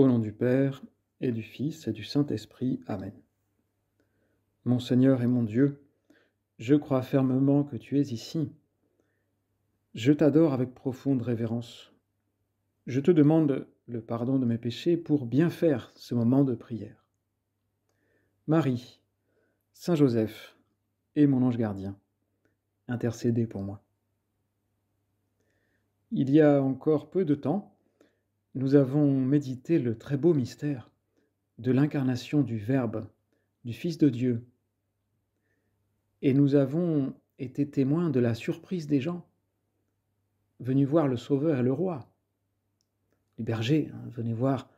Au nom du Père, et du Fils, et du Saint-Esprit. Amen. Mon Seigneur et mon Dieu, je crois fermement que tu es ici. Je t'adore avec profonde révérence. Je te demande le pardon de mes péchés pour bien faire ce moment de prière. Marie, Saint Joseph et mon ange gardien, intercédez pour moi. Il y a encore peu de temps, nous avons médité le très beau mystère de l'incarnation du Verbe, du Fils de Dieu. Et nous avons été témoins de la surprise des gens, venus voir le Sauveur et le Roi. Les bergers hein, venaient voir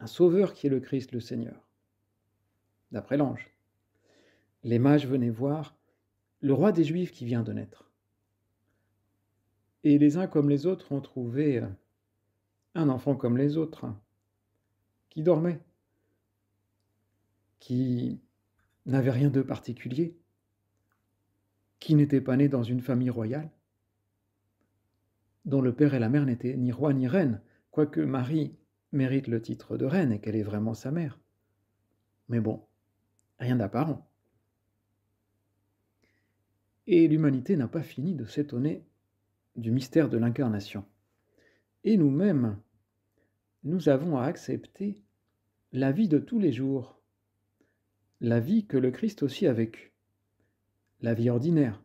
un Sauveur qui est le Christ, le Seigneur, d'après l'ange. Les mages venaient voir le roi des Juifs qui vient de naître. Et les uns comme les autres ont trouvé euh, un enfant comme les autres, qui dormait, qui n'avait rien de particulier, qui n'était pas né dans une famille royale, dont le père et la mère n'étaient ni roi ni reine, quoique Marie mérite le titre de reine et qu'elle est vraiment sa mère. Mais bon, rien d'apparent. Et l'humanité n'a pas fini de s'étonner du mystère de l'incarnation. Et nous-mêmes, nous avons à accepter la vie de tous les jours, la vie que le Christ aussi a vécue, la vie ordinaire,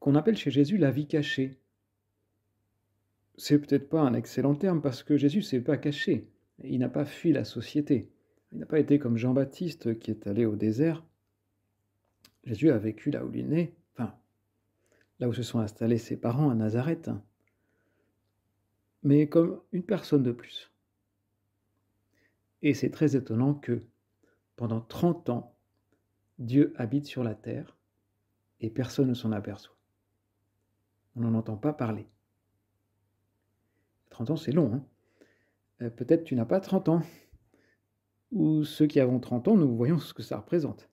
qu'on appelle chez Jésus la vie cachée. C'est peut-être pas un excellent terme parce que Jésus s'est pas caché, il n'a pas fui la société, il n'a pas été comme Jean-Baptiste qui est allé au désert. Jésus a vécu là où il est né, enfin, là où se sont installés ses parents à Nazareth mais comme une personne de plus. Et c'est très étonnant que pendant 30 ans, Dieu habite sur la terre et personne ne s'en aperçoit. On n'en entend pas parler. 30 ans, c'est long. Hein euh, Peut-être tu n'as pas 30 ans. Ou ceux qui avons 30 ans, nous voyons ce que ça représente.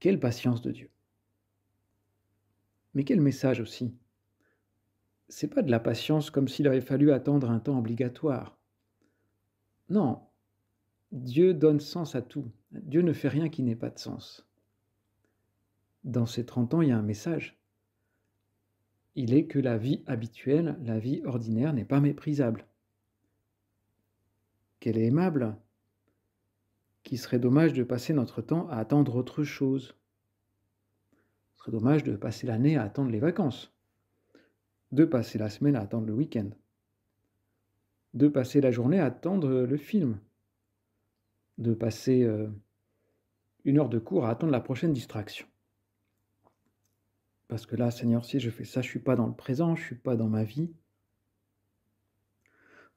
Quelle patience de Dieu. Mais quel message aussi c'est pas de la patience comme s'il avait fallu attendre un temps obligatoire. Non, Dieu donne sens à tout. Dieu ne fait rien qui n'ait pas de sens. Dans ces 30 ans, il y a un message. Il est que la vie habituelle, la vie ordinaire n'est pas méprisable. Qu'elle est aimable. Qu'il serait dommage de passer notre temps à attendre autre chose. Ce serait dommage de passer l'année à attendre les vacances de passer la semaine à attendre le week-end, de passer la journée à attendre le film, de passer euh, une heure de cours à attendre la prochaine distraction. Parce que là, Seigneur, si je fais ça, je suis pas dans le présent, je suis pas dans ma vie.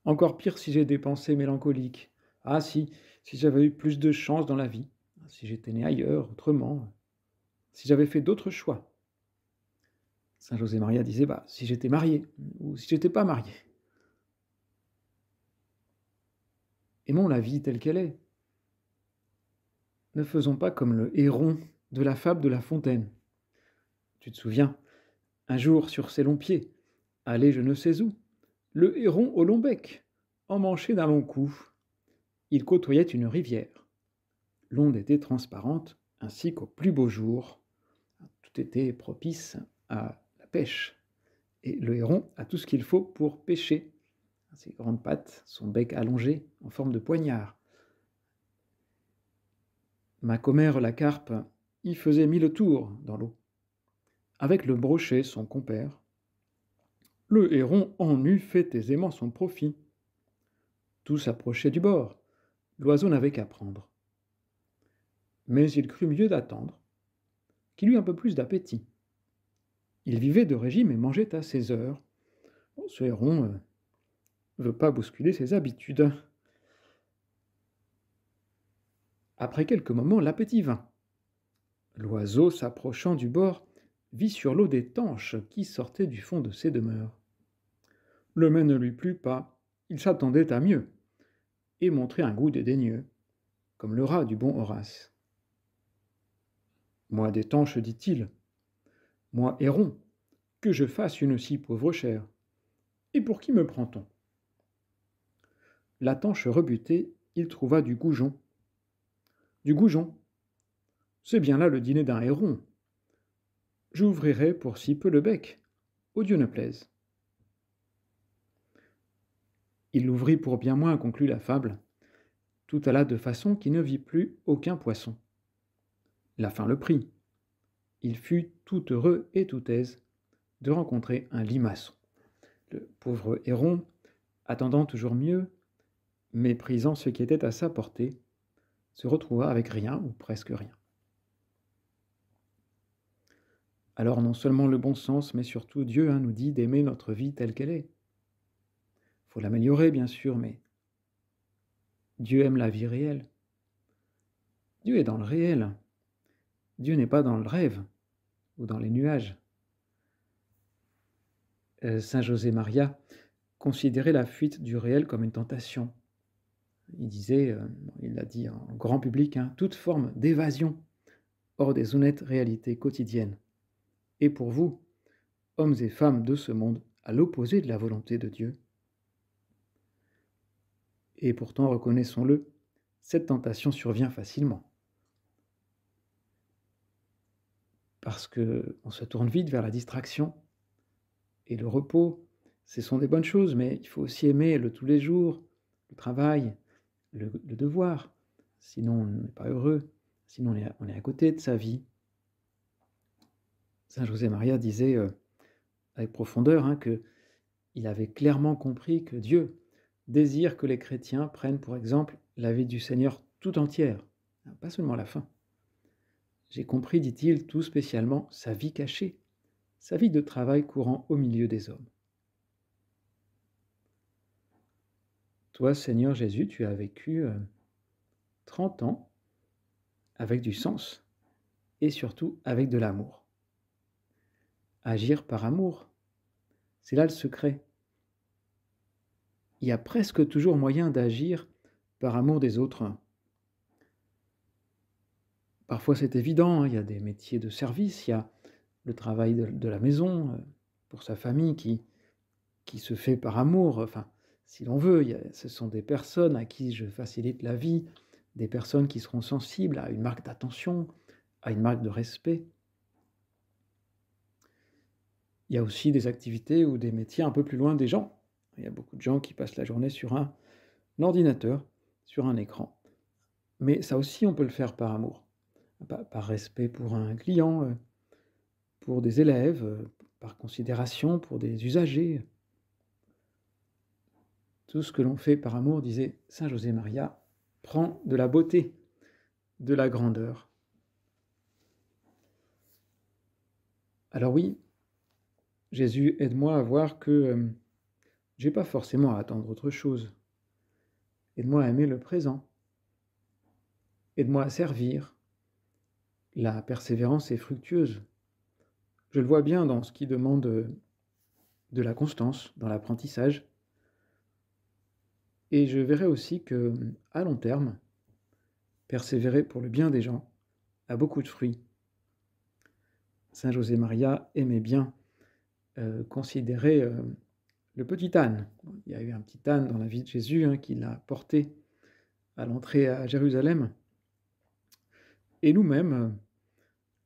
Encore pire si j'ai des pensées mélancoliques. Ah si, si j'avais eu plus de chance dans la vie, si j'étais né ailleurs, autrement, si j'avais fait d'autres choix. Saint José Maria disait bah, si j'étais marié ou si j'étais pas marié. Aimons la vie telle qu'elle est. Ne faisons pas comme le héron de la fable de La Fontaine. Tu te souviens, un jour sur ses longs pieds, allé je ne sais où, le héron au long bec, emmanché d'un long cou, il côtoyait une rivière. L'onde était transparente, ainsi qu'au plus beau jour. Tout était propice à pêche. Et le héron a tout ce qu'il faut pour pêcher. Ses grandes pattes, son bec allongé en forme de poignard. Ma commère la carpe y faisait mille tours dans l'eau. Avec le brochet, son compère, le héron en eut fait aisément son profit. Tout s'approchait du bord. L'oiseau n'avait qu'à prendre. Mais il crut mieux d'attendre, qu'il eut un peu plus d'appétit. Il vivait de régime et mangeait à ses heures. ce héron ne euh, veut pas bousculer ses habitudes. Après quelques moments, l'appétit vint. L'oiseau, s'approchant du bord, vit sur l'eau des tanches qui sortaient du fond de ses demeures. Le mets ne lui plut pas, il s'attendait à mieux, et montrait un goût dédaigneux, comme le rat du bon Horace. Moi des tanches, dit-il, moi héron, que je fasse une si pauvre chair. Et pour qui me prend-on? La tanche rebutée, il trouva du goujon. Du goujon? C'est bien là le dîner d'un héron. J'ouvrirai pour si peu le bec, au Dieu ne plaise. Il l'ouvrit pour bien moins, conclut la fable. Tout alla de façon qu'il ne vit plus aucun poisson. La fin le prit. Il fut tout heureux et tout aise de rencontrer un limaçon. Le pauvre héron, attendant toujours mieux, méprisant ce qui était à sa portée, se retrouva avec rien ou presque rien. Alors non seulement le bon sens, mais surtout Dieu hein, nous dit d'aimer notre vie telle qu'elle est. Il faut l'améliorer, bien sûr, mais Dieu aime la vie réelle. Dieu est dans le réel. Dieu n'est pas dans le rêve ou dans les nuages. Euh, Saint José Maria considérait la fuite du réel comme une tentation. Il disait, euh, il l'a dit en grand public, hein, toute forme d'évasion hors des honnêtes réalités quotidiennes. Et pour vous, hommes et femmes de ce monde, à l'opposé de la volonté de Dieu. Et pourtant, reconnaissons-le, cette tentation survient facilement. Parce que on se tourne vite vers la distraction, et le repos, ce sont des bonnes choses, mais il faut aussi aimer le tous les jours, le travail, le, devoir. Sinon, on n'est pas heureux. Sinon, on est, à, côté de sa vie. Saint José Maria disait euh, avec profondeur hein, que il avait clairement compris que Dieu désire que les chrétiens prennent pour exemple la vie du Seigneur tout entière, pas seulement la fin. J'ai compris, dit-il, tout spécialement sa vie cachée, sa vie de travail courant au milieu des hommes. Toi, Seigneur Jésus, tu as vécu 30 euh, ans avec du sens et surtout avec de l'amour. Agir par amour, c'est là le secret. Il y a presque toujours moyen d'agir par amour des autres. Parfois c'est évident, hein, il y a des métiers de service, il y a le travail de, la maison, euh, pour sa famille, qui, qui se fait par amour. Enfin, si l'on veut, ce sont des personnes à qui je facilite la vie, des personnes qui seront sensibles à une marque d'attention, à une marque de respect. Il y a aussi des activités ou des métiers un peu plus loin des gens. Il y a beaucoup de gens qui passent la journée sur un, ordinateur, sur un écran. Mais ça aussi, on peut le faire par amour, par respect pour un client, euh, pour des élèves, euh, par considération pour des usagers. Tout ce que l'on fait par amour, disait Saint José Maria, prend de la beauté, de la grandeur. Alors oui, Jésus, aide-moi à voir que je euh, j'ai pas forcément à attendre autre chose. Aide-moi à aimer le présent. Aide-moi à servir. La persévérance est fructueuse. Je le vois bien dans ce qui demande de la constance, dans l'apprentissage. Et je verrai aussi que, à long terme, persévérer pour le bien des gens a beaucoup de fruits. Saint José Maria aimait bien euh, considérer euh, le petit âne. Il y a eu un petit âne dans la vie de Jésus hein, qui l'a porté à l'entrée à Jérusalem. Et nous-mêmes,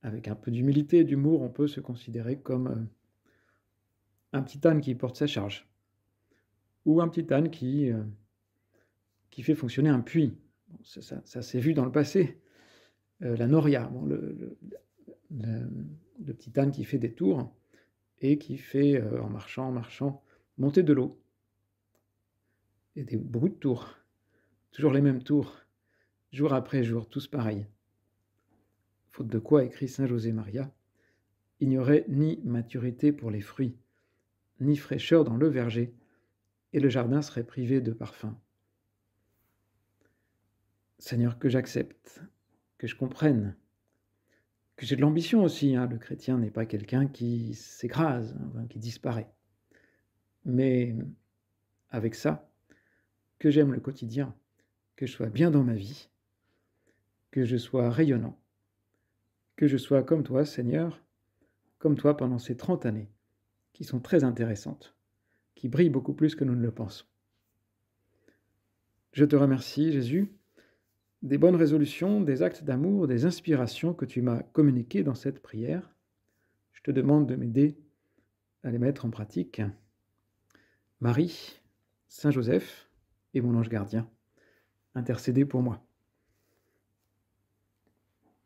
avec un peu d'humilité et d'humour, on peut se considérer comme euh, un petit âne qui porte sa charge, ou un petit âne qui, euh, fait fonctionner un puits. ça, s'est vu dans le passé. Euh, la noria, le, petit âne qui fait des tours et qui fait, en marchant, en marchant, monter de l'eau. Et des, beaucoup de tours, toujours les mêmes tours, jour après jour, tous pareils faute de quoi, écrit Saint José Maria, il n'y aurait ni maturité pour les fruits, ni fraîcheur dans le verger, et le jardin serait privé de parfum. Seigneur, que j'accepte, que je comprenne, que j'ai de l'ambition aussi. Hein. Le chrétien n'est pas quelqu'un qui s'écrase, qui disparaît. Mais avec ça, que j'aime le quotidien, que je sois bien dans ma vie, que je sois rayonnant, que je sois comme toi, Seigneur, comme toi pendant ces trente années, qui sont très intéressantes, qui brillent beaucoup plus que nous ne le pensons. Je te remercie, Jésus, des bonnes résolutions, des actes d'amour, des inspirations que tu m'as communiquées dans cette prière. Je te demande de m'aider à les mettre en pratique. Marie, Saint Joseph et mon ange gardien, intercédez pour moi.